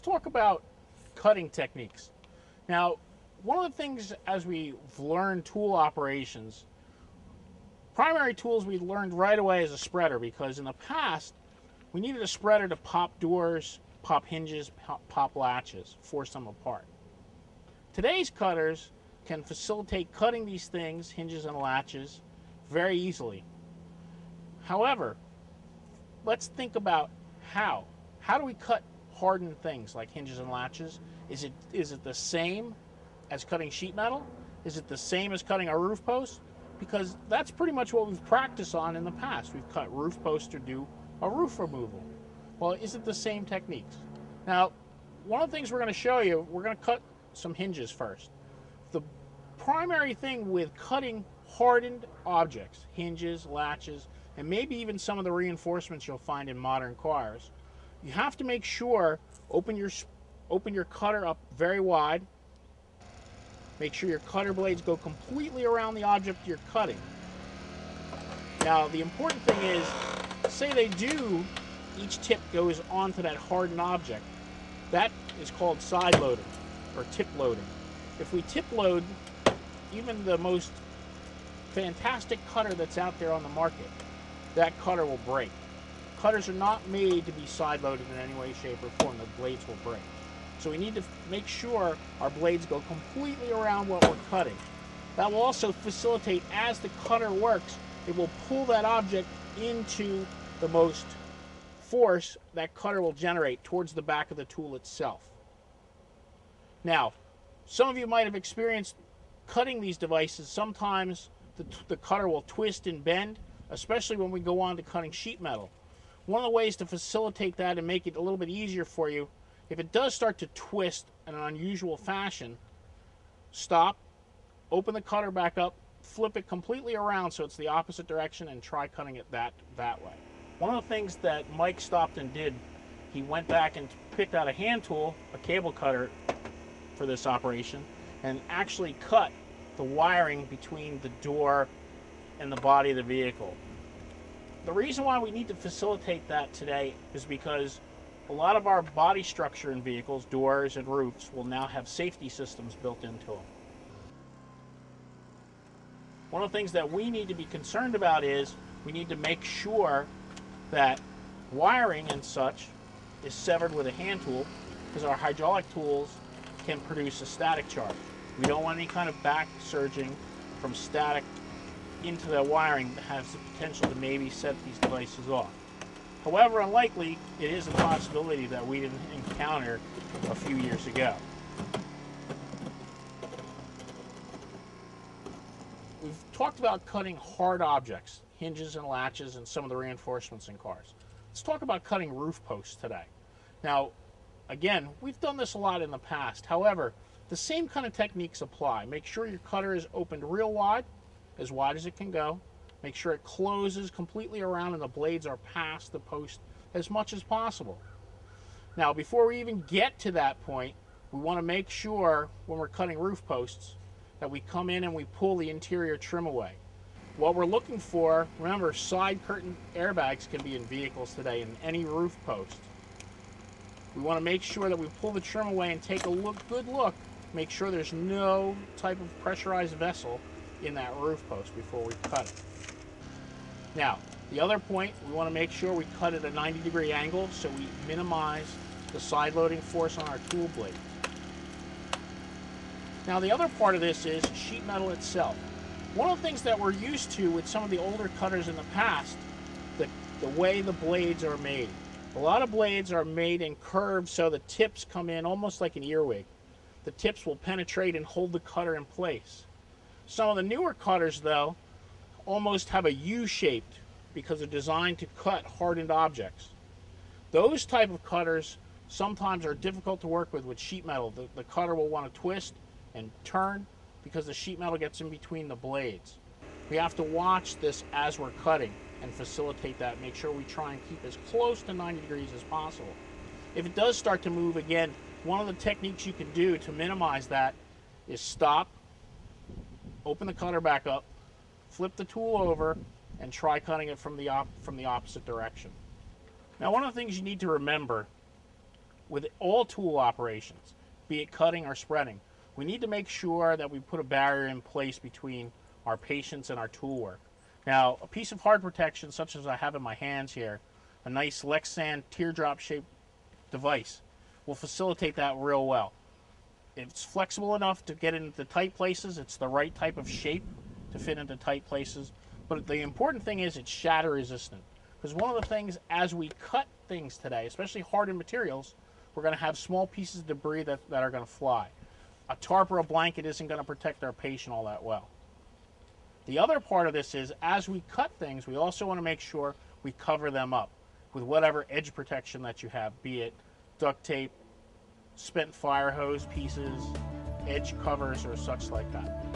let's talk about cutting techniques. Now, one of the things as we've learned tool operations, primary tools we learned right away is a spreader because in the past we needed a spreader to pop doors, pop hinges, pop, pop latches, force them apart. Today's cutters can facilitate cutting these things, hinges and latches, very easily. However, let's think about how. How do we cut hardened things like hinges and latches? Is it is it the same as cutting sheet metal? Is it the same as cutting a roof post? Because that's pretty much what we've practiced on in the past. We've cut roof posts to do a roof removal. Well, is it the same techniques? Now, one of the things we're going to show you, we're going to cut some hinges first. The primary thing with cutting hardened objects, hinges, latches, and maybe even some of the reinforcements you'll find in modern cars, you have to make sure open your open your cutter up very wide. Make sure your cutter blades go completely around the object you're cutting. Now, the important thing is, say they do, each tip goes onto that hardened object. That is called side loading or tip loading. If we tip load even the most fantastic cutter that's out there on the market, that cutter will break. Cutters are not made to be side loaded in any way, shape, or form. The blades will break. So we need to make sure our blades go completely around what we're cutting. That will also facilitate as the cutter works, it will pull that object into the most force that cutter will generate towards the back of the tool itself. Now, some of you might have experienced cutting these devices. Sometimes the, the cutter will twist and bend, especially when we go on to cutting sheet metal. One of the ways to facilitate that and make it a little bit easier for you, if it does start to twist in an unusual fashion, stop, open the cutter back up, flip it completely around so it's the opposite direction and try cutting it that, that way. One of the things that Mike stopped and did, he went back and picked out a hand tool, a cable cutter for this operation, and actually cut the wiring between the door and the body of the vehicle. The reason why we need to facilitate that today is because a lot of our body structure in vehicles, doors and roofs, will now have safety systems built into them. One of the things that we need to be concerned about is we need to make sure that wiring and such is severed with a hand tool because our hydraulic tools can produce a static charge. We don't want any kind of back surging from static into the wiring that has the potential to maybe set these devices off. However unlikely, it is a possibility that we didn't encounter a few years ago. We've talked about cutting hard objects, hinges and latches and some of the reinforcements in cars. Let's talk about cutting roof posts today. Now, again, we've done this a lot in the past. However, the same kind of techniques apply. Make sure your cutter is opened real wide, as wide as it can go. Make sure it closes completely around and the blades are past the post as much as possible. Now, before we even get to that point, we want to make sure when we're cutting roof posts that we come in and we pull the interior trim away. What we're looking for, remember, side curtain airbags can be in vehicles today in any roof post. We want to make sure that we pull the trim away and take a look, good look, make sure there's no type of pressurized vessel in that roof post before we cut it. Now, the other point, we want to make sure we cut at a 90 degree angle so we minimize the side loading force on our tool blade. Now the other part of this is sheet metal itself. One of the things that we're used to with some of the older cutters in the past, the, the way the blades are made. A lot of blades are made in curves so the tips come in almost like an earwig. The tips will penetrate and hold the cutter in place. Some of the newer cutters though almost have a U-shaped because they're designed to cut hardened objects. Those type of cutters sometimes are difficult to work with with sheet metal. The, the cutter will want to twist and turn because the sheet metal gets in between the blades. We have to watch this as we're cutting and facilitate that. Make sure we try and keep as close to 90 degrees as possible. If it does start to move again, one of the techniques you can do to minimize that is stop, open the cutter back up, flip the tool over, and try cutting it from the, op from the opposite direction. Now one of the things you need to remember with all tool operations, be it cutting or spreading, we need to make sure that we put a barrier in place between our patients and our tool work. Now, a piece of hard protection, such as I have in my hands here, a nice Lexan teardrop shaped device, will facilitate that real well. It's flexible enough to get into tight places, it's the right type of shape to fit into tight places. But the important thing is it's shatter resistant. Because one of the things as we cut things today, especially hardened materials, we're going to have small pieces of debris that, that are going to fly. A tarp or a blanket isn't going to protect our patient all that well. The other part of this is as we cut things, we also want to make sure we cover them up with whatever edge protection that you have, be it duct tape, spent fire hose pieces, edge covers, or such like that.